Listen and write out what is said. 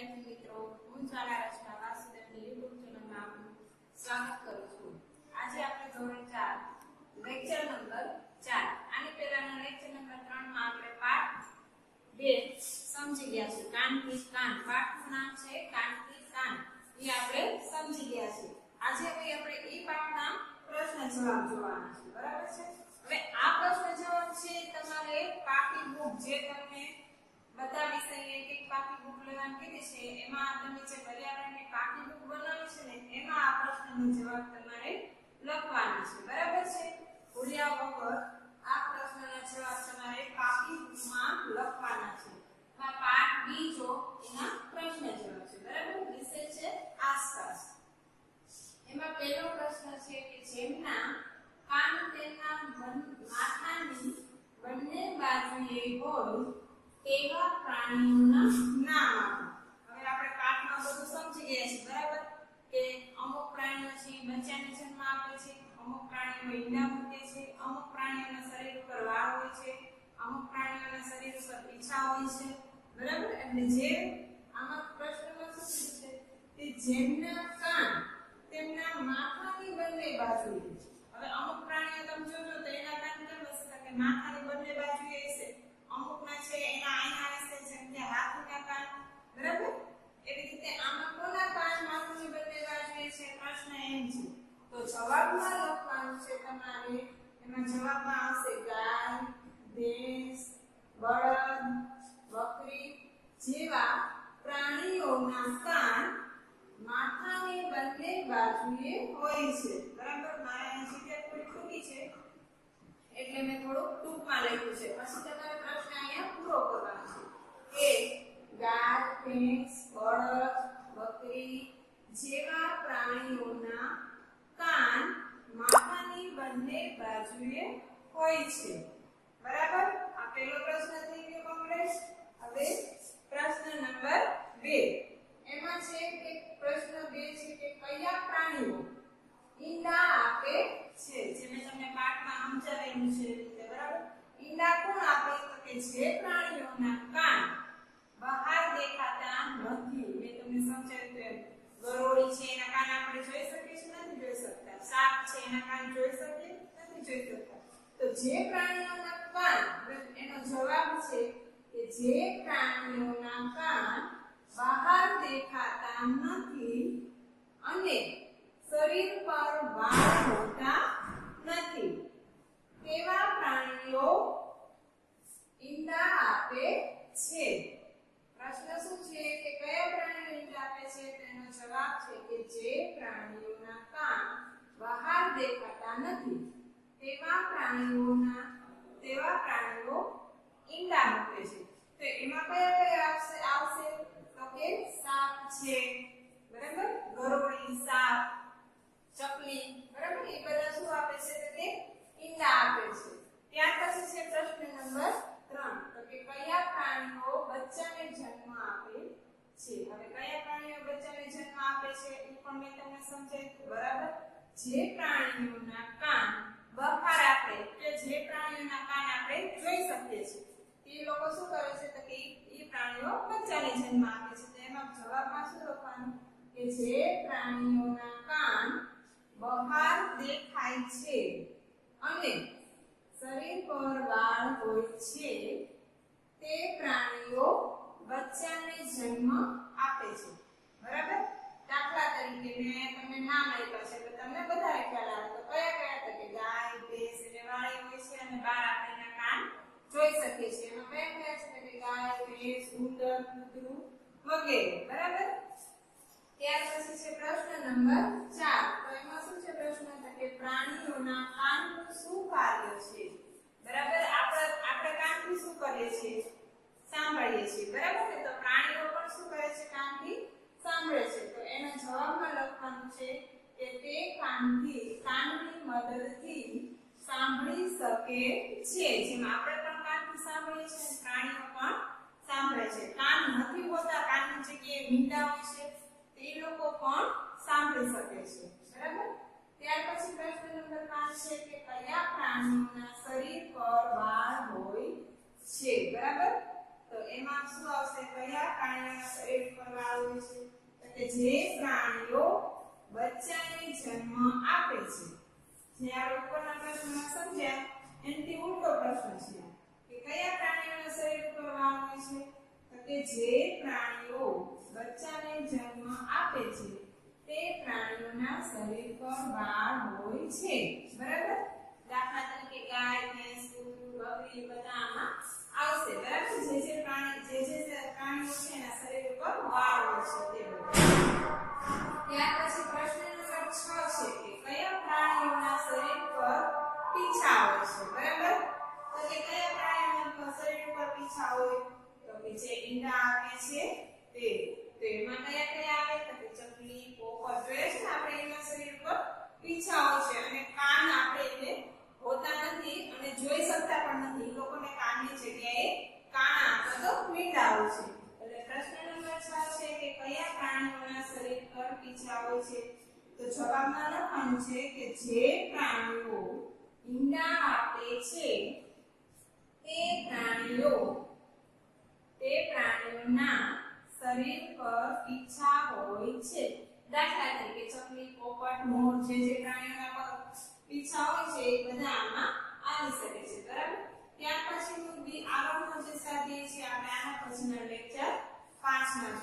વિદ્યાર્થી મિત્રો હું જ્વાલા રચના વાસુદેવની યુટ્યુબ ચેનલમાં સ્વાગત કરું છું. આજે આપણે ધોરણ 4 લેક્ચર નંબર 4 આની પહેલાના લેક્ચર નંબર 3 માં આપણે પાઠ 2 સમજી ગયા છે કાનથી કાન. પાઠનું નામ છે કાનથી કાન. એ આપણે સમજી ગયા છે આજે હવે આપણે એ પાઠના પ્રશ્ન જવાબ જોવાના છે. બરાબર છે? હવે આ પ્રશ્ન જવાબ છે તમારે પાકી બુક જે તમને બધા વિષયની એક એક પાકી બુક લેવાની છે, એમાં તમે જે પર્યાવરણની પાકી બુક બનાવી છે ને, એમાં આ પ્રશ્નનો જવાબ તમારે લખવાનો છે. બરાબર છે? ભૂલ્યા વગર આ પ્રશ્નનો જવાબ તમારે પાકી બુકમાં લખવાના છે. આ પાઠ બીજો એના પ્રશ્ન જવાબ છે. બરાબર? વિષય છે આસપાસ. એમાં પહેલો પ્રશ્ન છે કે જેમના કાન તેના માથાની બંને બાજુએ હોય તેવા પ્રાણીઓના નામ આપો હવે આપણે પાઠમાં બધું સમજી ગયા છે, બરાબર? કે અમુક પ્રાણીઓ છે બચ્ચાને જન્મ આપે છે, અમુક પ્રાણીઓ ઈંડા મૂકે છે, અમુક પ્રાણીઓના શરીર ઉપર વાળ હોય છે, અમુક પ્રાણીઓના શરીર ઉપર પીછા હોય છે, બરાબર? એટલે જે આમાં પ્રશ્નમાં શું છે કે જેમના કાન તેમના માથાની બંને બાજુ હવે અમુક પ્રાણીઓ તમે જોજો તો એના કાન કેમ હશે તો કે માથાની બંને બાજુએ હશે અમુકના છે એના અહીંયા હશે જેમ કે હાથના કાન બરાબર એવી રીતે આમાં કોના કાન માથાની બંને બાજુએ છે પ્રશ્ન એમ છે તો જવાબમાં લખવાનું છે તમારે એમાં જવાબમાં ગાય, ભેંસ, બળદ, બકરી જેવા પ્રાણીઓના કાન માથાની બંને બાજુએ હોય છે. બરાબર? મારે અહીં જગ્યા થોડી ખોટી છે. એટલે મેં થોડુંક ટૂંકમાં લખ્યું છે. પછી તમારે પ્રશ્ન અહીંયા પૂરો કરવાનો છે. કે ગાય, ભેંસ, બળદ, બકરી જેવા પ્રાણીઓના કાન માથાની બંને બાજુએ હોય છે. બરાબર? આ પહેલો પ્રશ્ન થઈ ગયો કોંગ્રેસ? હવે પ્રશ્ન નંબર 2 એમાં છે કે પ્રશ્ન 2 છે કે કયા પ્રાણીઓ ઈંડા આપે છે? જે મેં તમને પાઠમાં સમજાવેલું છે રીતે, બરાબર? ઈંડા કોણ આપે? તો કે જે પ્રાણીઓના કાન બહાર દેખાતા નથી. મેં તમને સમજાવ્યું એમ ગરોળી છે એના કાન આપણે જોઈ શકીએ છીએ? નથી જોઈ શકતા. સાપ છે એના કાન જોઈ શકીએ? નથી જોઈ શકતા. તો જે પ્રાણીઓના કાન, એનો જવાબ છે કે જે પ્રાણીઓના કાન બહાર દેખાતા નથી અને શરીર પર વાળ હોતા નથી. તેવા પ્રાણીઓ ઈંડા આપે છે. પ્રશ્ન શું છે કે કયા પ્રાણીઓ ઈંડા આપે છે? તેનો જવાબ છે કે જે પ્રાણીઓના કાન બહાર દેખાતા નથી. તેવા પ્રાણીઓના, તેવા પ્રાણીઓ ઈંડા મૂકે છે. તો એમાં કયા કયા આવશે? આવશે તો કે સાપ છે, બરાબર? ગરોળી સાપ, ચકલી, બરાબર? એ બધા શું આપે છે? તો કે ઈંડા આપે છે. ત્યાર પછી છે પ્રશ્ન નંબર 3 તો કે કયા પ્રાણીઓ બચ્ચાને જન્મ આપે છે? હવે કયા પ્રાણીઓ બચ્ચાને જન્મ આપે છે એ પણ મેં તમને સમજાવ્યું, બરાબર? જે પ્રાણીઓના કાન બહાર આપે કે જે પ્રાણીઓના કાન આપણે જોઈ શકીએ છીએ. તે લોકો શું કરે છે તો કે એ પ્રાણીઓ બચ્ચાને જન્મ આપે છે. તો એમાં જવાબમાં શું લખવાનું? કે જે પ્રાણીઓના કાન બહાર દેખાય છે અને શરીર પર વાળ હોય છે, તે પ્રાણીઓ બચ્ચાને જન્મ આપે છે. બરાબર? દાખલા તરીકે મેં તમને નામ આપ્યા છે, તો તમને બધા ખ્યાલ આવે તો કયા કયા તો ગાય, ભેંસ એટલે વાળી હોય છે અને બાર આપણે કાન જોઈ શકીએ છીએ એમાં કયા કયા છે કે ગાય, ભેંસ, ઉંદર, કૂતરું વગેરે, બરાબર? ત્યાર પછી છે પ્રશ્ન નંબર 4 તો એમાં શું છે પ્રશ્ન? તો કે પ્રાણીઓના કાનનું શું કાર્ય છે? બરાબર? આપણે આપણે કાનથી શું કરીએ છીએ? સાંભળીએ છીએ. બરાબર ને? તો પ્રાણીઓ પણ શું કરે છે કાનથી? સાંભળે છે. તો એના જવાબમાં લખવાનું છે કે તે કાનથી, કાનની મદદથી સાંભળી શકે છે. જેમાં આપણે પણ કાનથી સાંભળીએ છીએ પ્રાણીઓ પણ સાંભળે છે. કાન નથી હોતા, કાનની જગ્યાએ મીંડા હોય છે, તે લોકો પણ સાંભળી શકે છે. બરાબર? ત્યાર પછી પ્રશ્ન નંબર 5 છે કે કયા પ્રાણીઓના શરીર પર વાળ હોય છે? બરાબર? તો એમાં શું જે પ્રાણીઓ બચ્ચાને જન્મ આપે છે. જે આ ઉપરના પ્રશ્નમાં સમજ્યા, એનાથી ઉલટો પ્રશ્ન છે કે કયા પ્રાણીઓના શરીર ઉપર વાળ હોય છે? તો કે જે પ્રાણીઓ બચ્ચાને જન્મ આપે છે, તે પ્રાણીઓના શરીર પર વાળ હોય છે. બરાબર? દાખલા તરીકે ગાય, ભેંસ, કૂતરું, બકરી બધા આવશે. બરાબર? જે જે પ્રાણી જે જે પ્રાણીઓ છે એના શરીર ઉપર વાળ હોય છે પીછા, બરાબર? તો કે કયા પ્રાણીઓના શરીર ઉપર પીછા હોય? તો કે જે ઈંડા આપે છે, તે. તો એમાં કયા કયા આવે? તો કે ચકલી પોપટ જોઈએ આપણે એના શરીર ઉપર પીછા હોય છે. અને કાન આપણે એને હોતા નથી અને જોઈ શકતા પણ નથી. લોકોને કાનની જગ્યાએ કાણા અથવા તો મીંડા હોય છે. એટલે પ્રશ્ન નંબર 6 છે કે કયા પ્રાણીઓના શરીર પર પીછા હોય છે? તો જવાબમાં લખવાનું છે કે જે પ્રાણીઓ ઈંડા આપે છે. તે પ્રાણીઓ, તે પ્રાણીઓના શરીર પર પીછા હોય છે. દાખલા તરીકે ચકલી, પોપટ, મોર જે જે પ્રાણીઓના પર પીછા હોય છે, એ બધા આમાં આવી શકે છે, બરાબર? ત્યાર પછીનું બી આગળનો જે સ્વાધ્યાય છે, આપણે આના પછીના લેક્ચર 5 માં